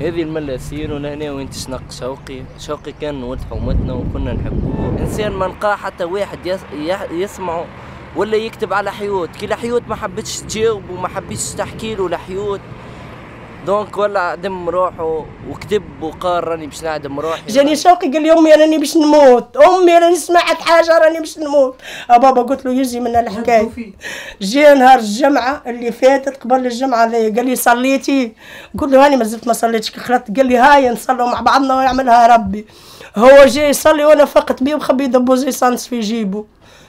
هذه الملة ياسين ولهنا وين تشنق شوقي. شوقي كان ولد حومتنا وكنا نحبوه. إنسان ما نلقاه حتى واحد يس... يسمعه ولا يكتب على حيوت. كي الحيوت ما حبتش تجاوب وما حبيتش تحكي له الحيوت. دونك ولا عدم روحه وكتب وقال راني باش نعدم روحي. جاني شوقي قال لي أمي راني باش نموت. أمي راني سمعت حاجة راني باش نموت. بابا قلت له يجي من الحكاية. جي نهار الجمعة اللي فاتت قبل الجمعة هذيا قال لي صليتي. قلت له هاني ما زلت ما صليتش كي خرجت قال لي هاي نصلوا مع بعضنا ويعملها ربي. هو جاي يصلي وأنا فقت بيه وخبي دبوز ليسانس في جيبه.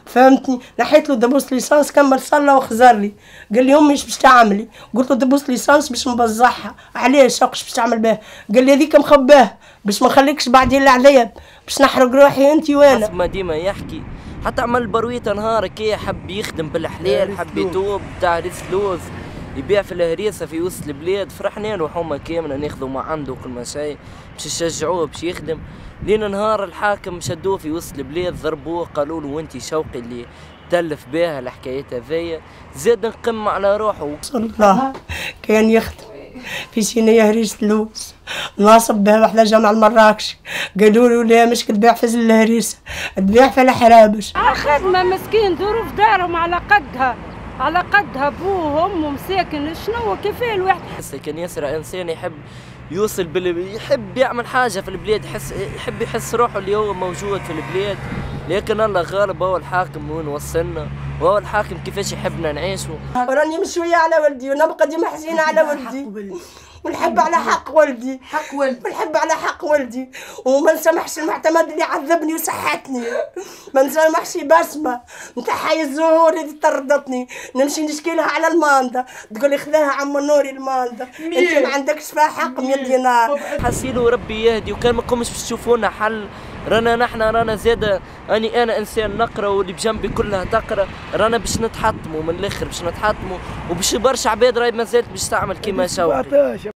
فهمتني؟ نحيت له دبوس ليسانس كمل صلى وخزر لي. قال لي أمي باش تعملي؟ قلت له دبوس ليسانس باش نبزعها. علاش شوق باش تعمل به قال لي هذيك مخباه باش ما نخليكش بعدين العذاب باش نحرق روحي أنت وأنا. ما ديما يحكي. حتى عمل برويته نهار كي حب يخدم بالحلال حب يتوب. بتاع ريس لوز. يبيع في الهريسة في وسط البلاد فرحنا أنا وحومه كامله ناخذوا ما عنده وكل ما شيء باش نشجعوه باش يخدم. لين نهار الحاكم شدوه في وسط البلاد ضربوه قالوا له وانت شوقي اللي تلف بها الحكايات هذيا. زاد نقم على روحه. الله كان يخدم. في سينية هريس لوز ناصب بها وحدة جامع المراكش. قالوا له لا مش تبيع في الهريسة تبيع في الحرابش. الخدمة مسكين ظروف دارهم على قدها. على قدها ابوه وامه مساكن شنو كيفاه الواحد؟ كان ياسر إنسان يحب يوصل بال... يحب يعمل حاجة في البلاد يحس يحب يحس روحه اللي هو موجود في البلاد. لكن الله غالب هو الحاكم وين وصلنا وهو الحاكم كيفاش يحبنا نعيشوا. راني مشوية على ولدي ونبقى ديما حزينة على ولدي ونحب على حق ولدي حق ولد ونحب على حق ولدي وما نسامحش المعتمد اللي عذبني وسحتني ما نسامحش بسمة نتاع حي الزهور اللي طردتني. نمشي نشكي لها على الماندا. تقول لي خذاها عم نوري الماندا. انت ما عندكش فيها حق 100 دينار. حسيلو ربي يهدي وكان ما باش تشوفونا حل. رانا نحن رانا زاده أني أنا إنسان نقرأ واللي بجنبي كلها تقرأ. رانا باش نتحطموا من الآخر باش نتحطموا. وباش برشا عباد راهي ما زالت باش تعمل كيما شوقي